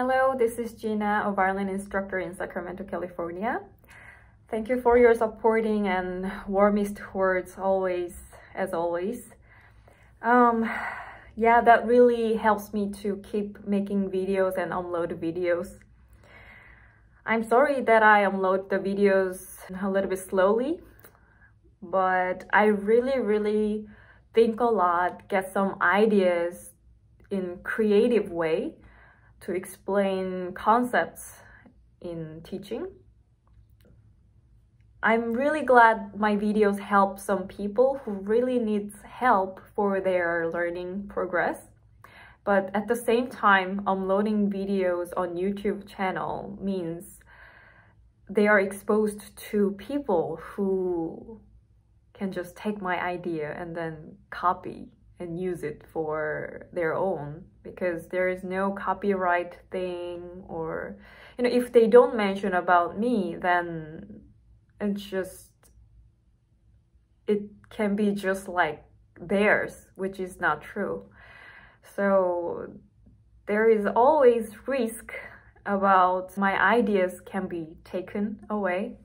Hello, this is Gina, a violin instructor in Sacramento, California. Thank you for your supporting and warmest words always, as always. Um, yeah, that really helps me to keep making videos and upload videos. I'm sorry that I upload the videos a little bit slowly, but I really, really think a lot, get some ideas in creative way to explain concepts in teaching. I'm really glad my videos help some people who really needs help for their learning progress. But at the same time, uploading videos on YouTube channel means they are exposed to people who can just take my idea and then copy and use it for their own because there is no copyright thing or you know if they don't mention about me then it's just it can be just like theirs which is not true. So there is always risk about my ideas can be taken away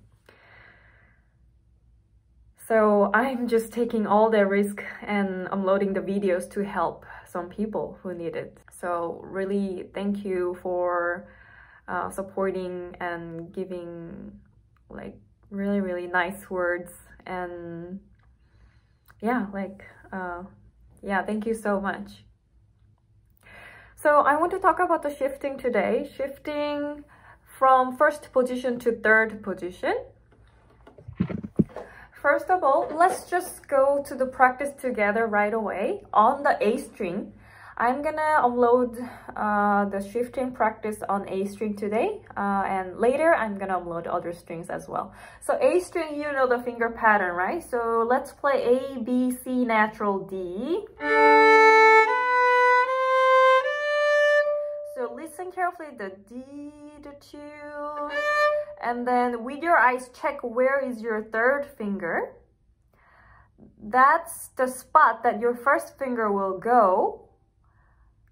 so I'm just taking all the risk and uploading the videos to help some people who need it. So really thank you for uh, supporting and giving like really, really nice words. And yeah, like, uh, yeah, thank you so much. So I want to talk about the shifting today. Shifting from first position to third position. First of all, let's just go to the practice together right away on the A string. I'm gonna upload uh, the shifting practice on A string today uh, and later I'm gonna upload other strings as well. So A string, you know the finger pattern, right? So let's play A, B, C, natural D. carefully, the D, the two, and then with your eyes check where is your third finger. That's the spot that your first finger will go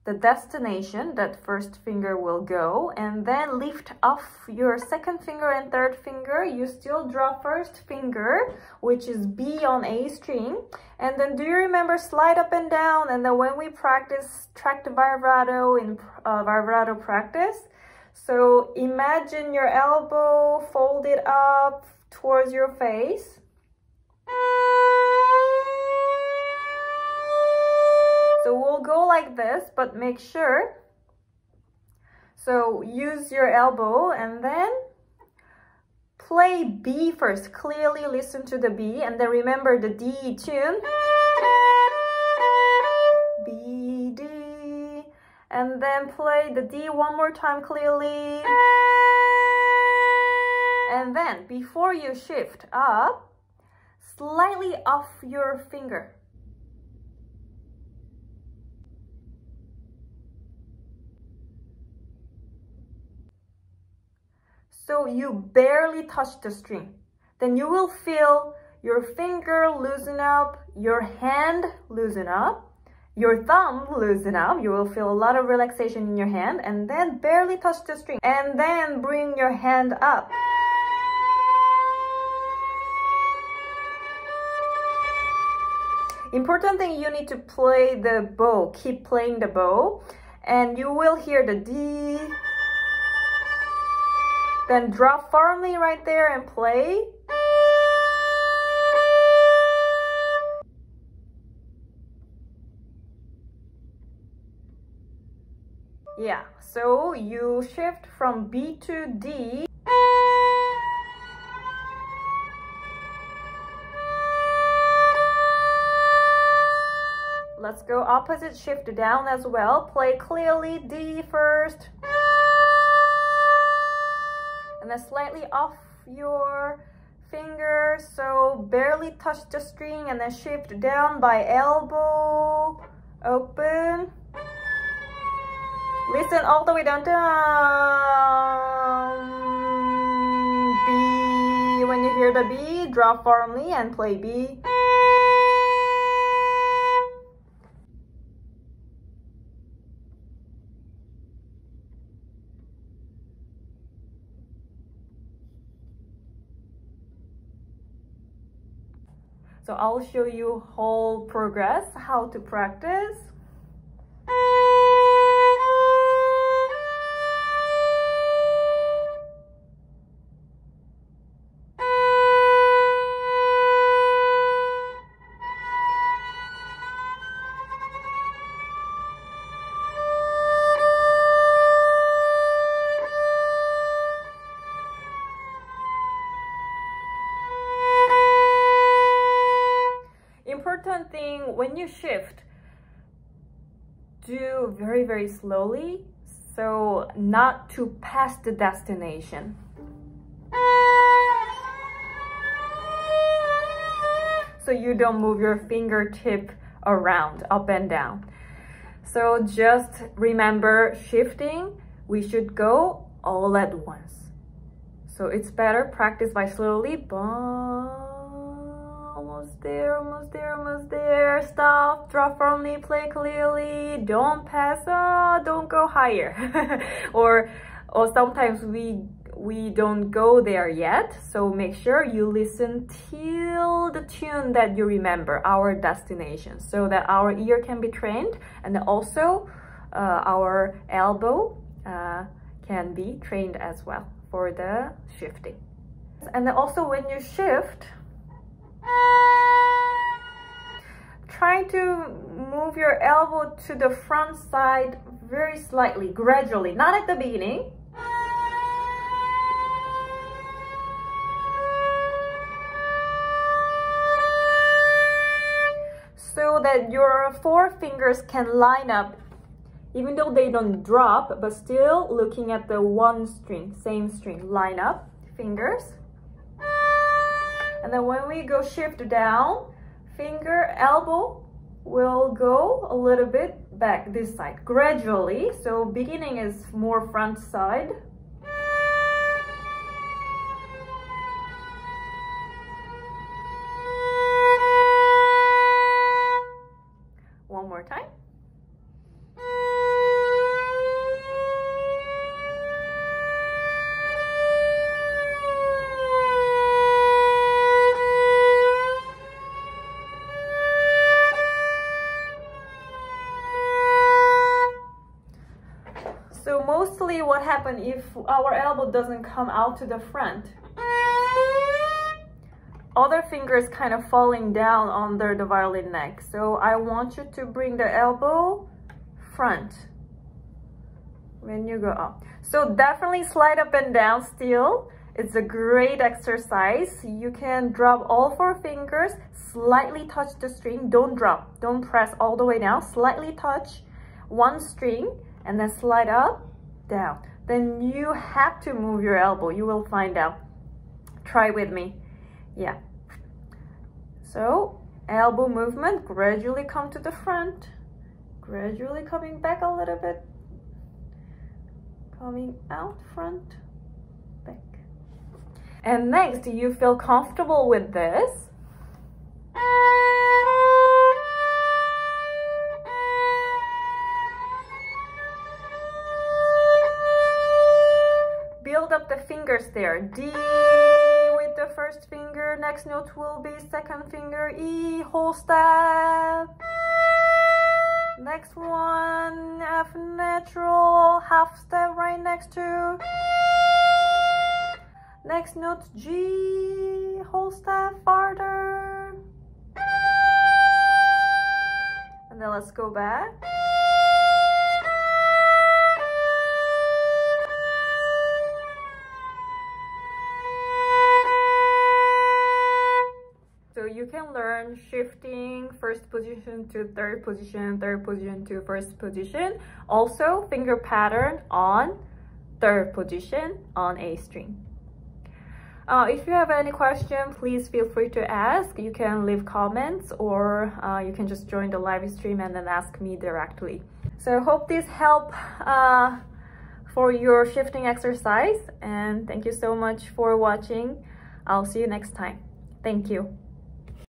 the destination that first finger will go and then lift off your second finger and third finger. You still draw first finger which is B on A string. And then do you remember slide up and down? And then when we practice tracked vibrato in uh, vibrato practice. So imagine your elbow folded up towards your face. Go like this, but make sure. So use your elbow and then play B first. Clearly listen to the B and then remember the D tune. B, D. And then play the D one more time clearly. And then before you shift up, slightly off your finger. So you barely touch the string. Then you will feel your finger loosen up, your hand loosen up, your thumb loosen up. You will feel a lot of relaxation in your hand and then barely touch the string. And then bring your hand up. Important thing, you need to play the bow. Keep playing the bow. And you will hear the D. Then drop firmly right there and play. Yeah, so you shift from B to D. Let's go opposite shift down as well. Play clearly D first. Slightly off your finger, so barely touch the string and then shift down by elbow, open. Listen all the way down, down. B. When you hear the B, drop firmly and play B. So I'll show you whole progress, how to practice. Important thing when you shift, do very, very slowly. So not to pass the destination. So you don't move your fingertip around, up and down. So just remember shifting, we should go all at once. So it's better practice by slowly, almost there, almost there, almost there. Stop, drop firmly, play clearly. Don't pass, oh, don't go higher. or, or sometimes we we don't go there yet. So make sure you listen till the tune that you remember, our destination, so that our ear can be trained and also uh, our elbow uh, can be trained as well for the shifting. And also when you shift, try to move your elbow to the front side very slightly, gradually, not at the beginning. So that your four fingers can line up even though they don't drop, but still looking at the one string, same string, line up fingers. And then when we go shift down, finger, elbow will go a little bit back this side gradually. So beginning is more front side. One more time. Mostly what happens if our elbow doesn't come out to the front. Other fingers kind of falling down under the violin neck. So I want you to bring the elbow front when you go up. So definitely slide up and down still. It's a great exercise. You can drop all four fingers, slightly touch the string. Don't drop, don't press all the way down. Slightly touch one string and then slide up down. Then you have to move your elbow. You will find out. Try with me. Yeah. So elbow movement, gradually come to the front. Gradually coming back a little bit. Coming out front, back. And next, do you feel comfortable with this? up fingers there. D with the first finger. Next note will be second finger. E, whole step. Next one, F natural, half step right next to. Next note, G, whole step farther. And then let's go back. Learn shifting first position to third position, third position to first position. Also, finger pattern on third position on A string. Uh, if you have any question, please feel free to ask. You can leave comments or uh, you can just join the live stream and then ask me directly. So I hope this help uh, for your shifting exercise and thank you so much for watching. I'll see you next time. Thank you.